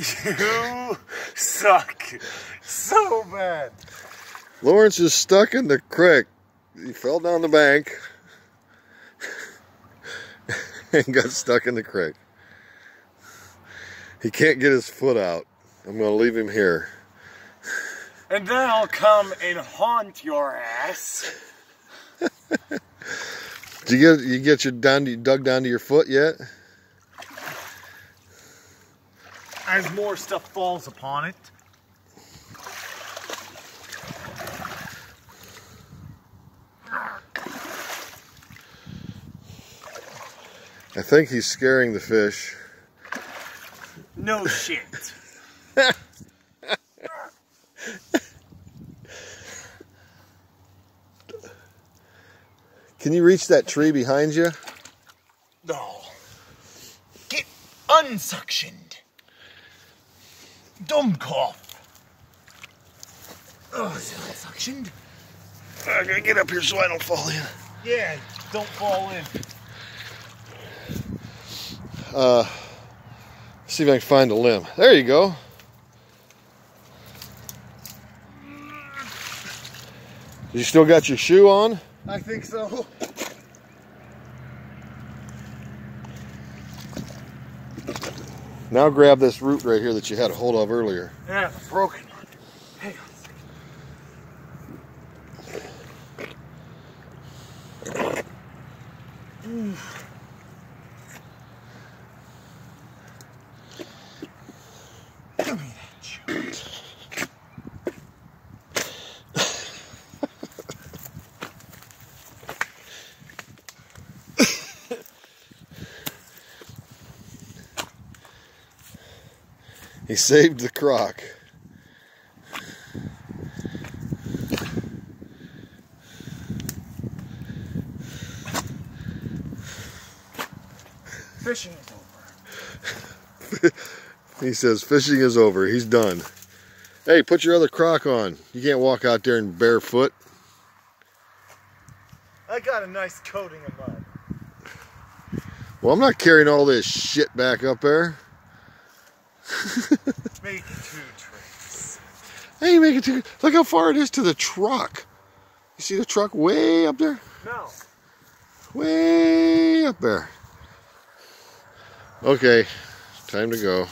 You suck so bad. Lawrence is stuck in the creek. He fell down the bank and got stuck in the creek. He can't get his foot out. I'm going to leave him here. And then I'll come and haunt your ass. Did you get you get your down You dug down to your foot yet? As more stuff falls upon it. I think he's scaring the fish. No shit. Can you reach that tree behind you? No. Get unsuctioned. Dumb cough. Oh, is it unsuctioned? I gotta get up here so I don't fall in. Yeah, don't fall in. Uh, see if I can find a limb. There you go. You still got your shoe on? I think so. Now grab this root right here that you had a hold of earlier. Yeah, it's broken. Hang on. Give He saved the croc. Fishing is over. He says fishing is over. He's done. Hey, put your other croc on. You can't walk out there in barefoot. I got a nice coating of mud. Well, I'm not carrying all this shit back up there. Make two trips. Hey, make it to look how far it is to the truck. You see the truck way up there? No. Way up there. Okay, time to go.